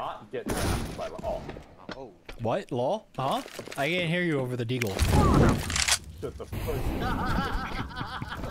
not get drafted by oh. Oh. What? Law? Huh? I can't hear you over the deagle. Shut the fuck